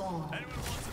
spawn.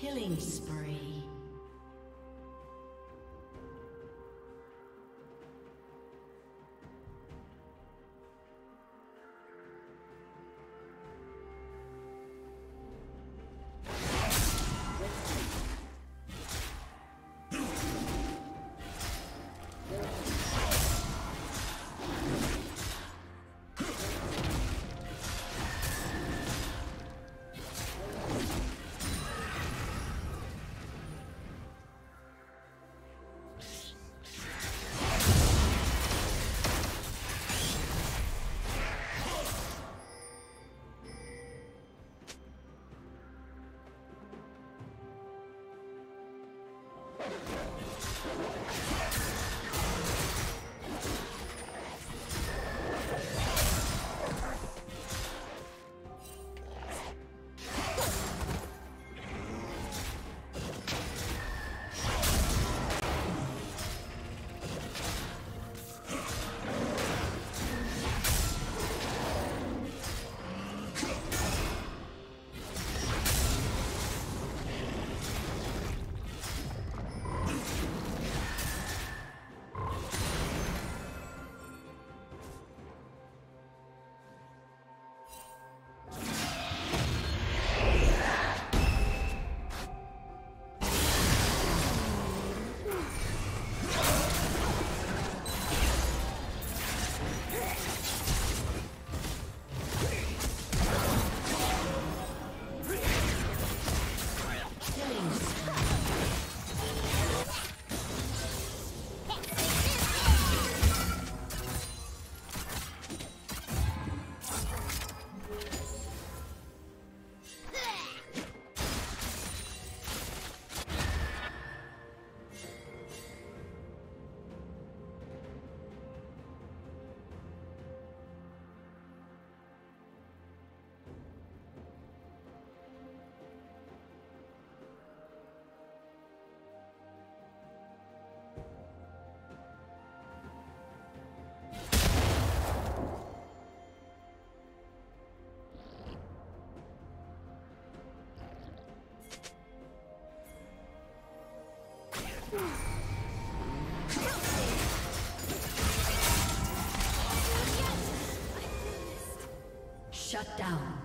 Killing spree. Shut down.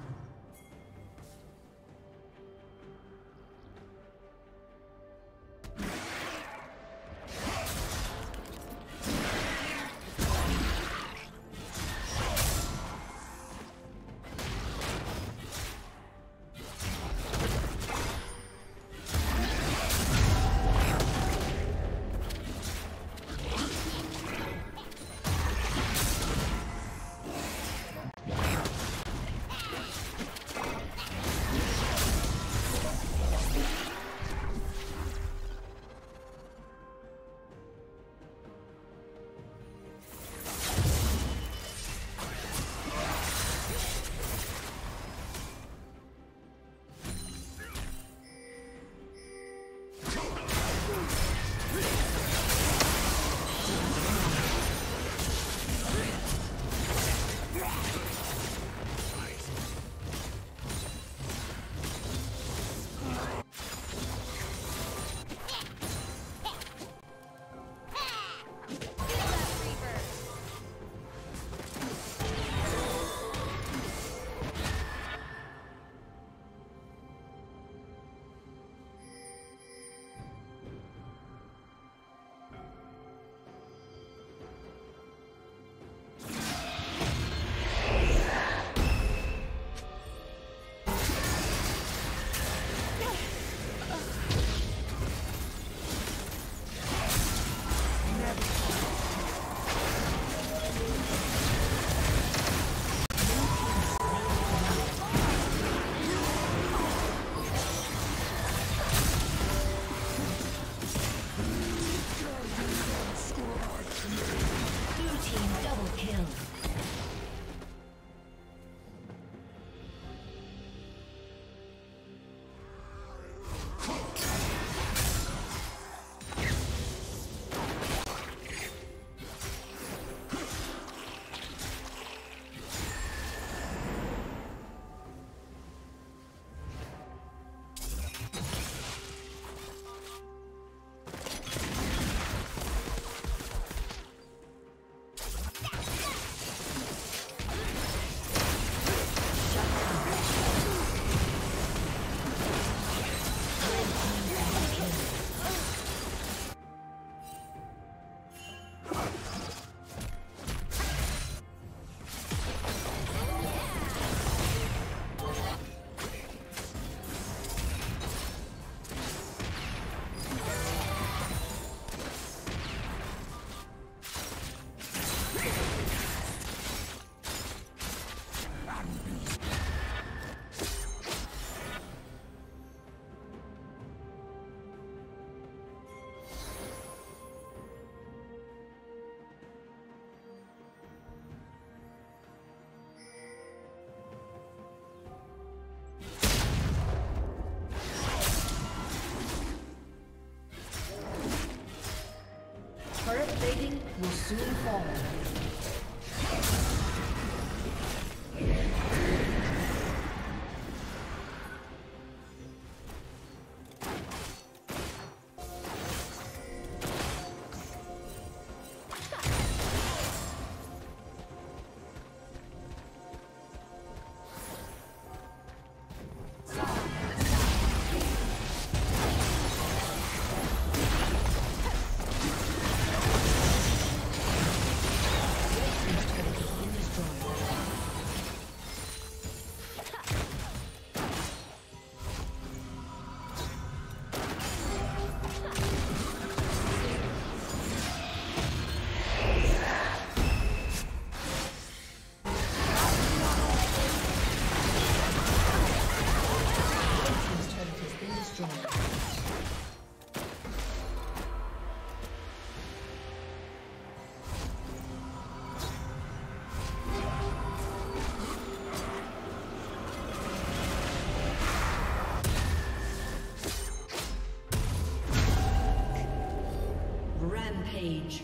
Rampage.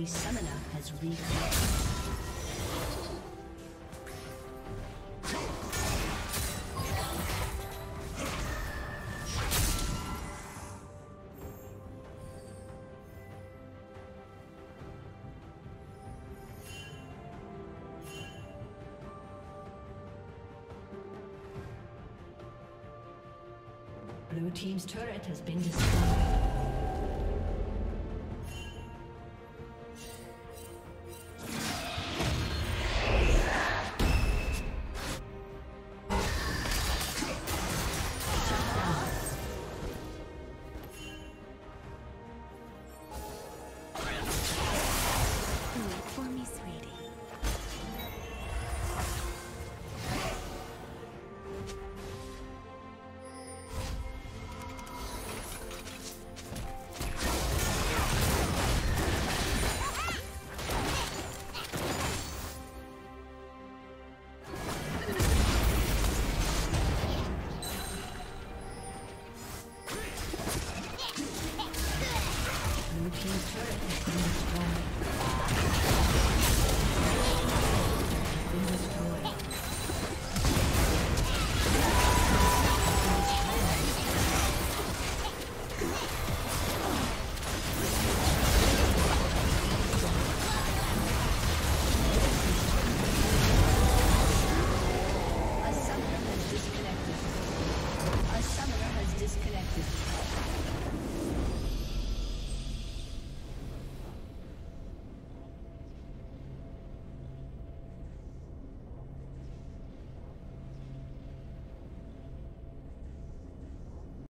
A summoner has reconnected. Blue Team's turret has been destroyed.